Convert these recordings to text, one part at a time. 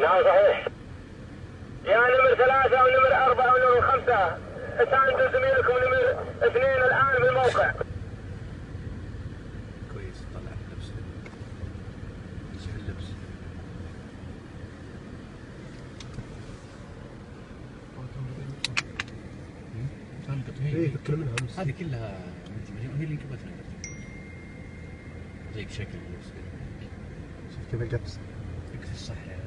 نعم صحيح. يا نمر ثلاثة ونمر أربعة ونمر خمسة. اساندوا زميلكم نمر اثنين الآن بالموقع كويس طلع اللبس. شوف اللبس؟ طلقت هي فكر منها أمس. هذه كلها هي اللي انكبتنا ذيك شكل اللبس. شوف كيف القفص يكفي الصح يا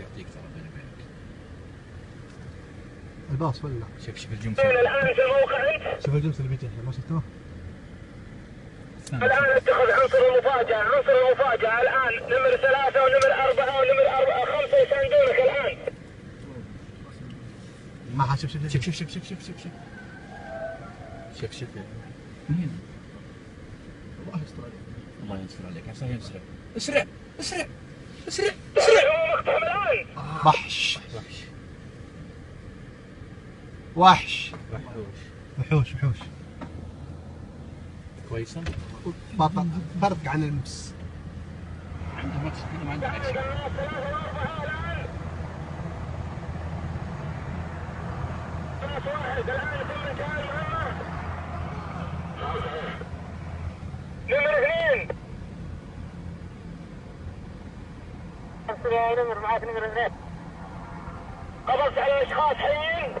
يعطيك ترى بيني وبينك الباص ولا شوف شوف الجمس الآن في الموقع أنت شوف الجنس اللي بيجي ما شفته الثاني الآن اتخذ عنصر المفاجأة عنصر المفاجأة الآن نمر ثلاثة ونمر أربعة ونمر أربعة خمسة يساندونك الآن ما حد شوف شوف شوف شوف شوف شوف شوف شوف شوف شوف يستر عليك نسمع لك عصايه نسرع اسرع اسرع اسرع أيوة، اسرع. مقطع الآن. آه. وحش. وحش. وحوش. وحوش كويسة؟ فرق عن المس. عنده مكس كذا ما عنده مكس واحد الآن في مكان يا نمر معاك نمر اثنين قبضت على الاشخاص حيين.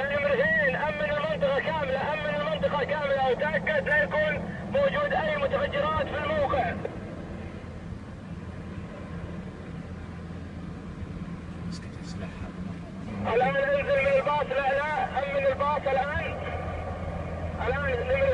نمر اثنين امن المنطقة كاملة امن المنطقة كاملة وتأكد لا يكون موجود اي متفجرات في الموقع الآن انزل من الباص لا لا امن الباص الآن الآن نمر